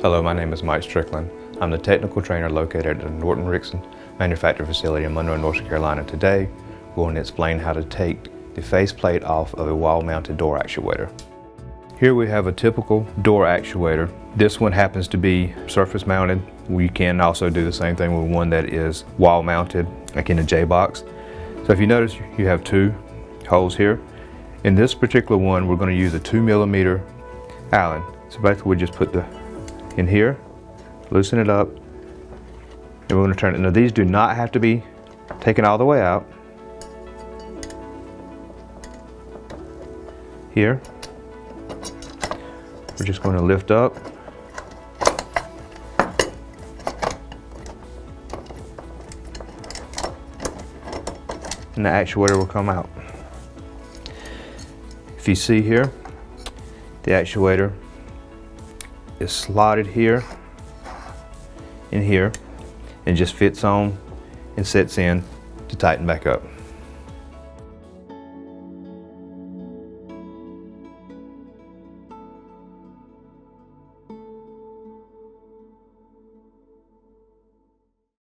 Hello, my name is Mike Strickland. I'm the technical trainer located at the Norton Rixson manufacturing facility in Monroe, North Carolina. Today, we're going to explain how to take the faceplate off of a wall-mounted door actuator. Here we have a typical door actuator. This one happens to be surface mounted. We can also do the same thing with one that is wall mounted, like in a J-box. So if you notice, you have two holes here. In this particular one, we're going to use a two millimeter Allen. So basically we just put the in here, loosen it up, and we're going to turn it. Now these do not have to be taken all the way out. Here, we're just going to lift up. And the actuator will come out. If you see here, the actuator is slotted here and here and just fits on and sets in to tighten back up.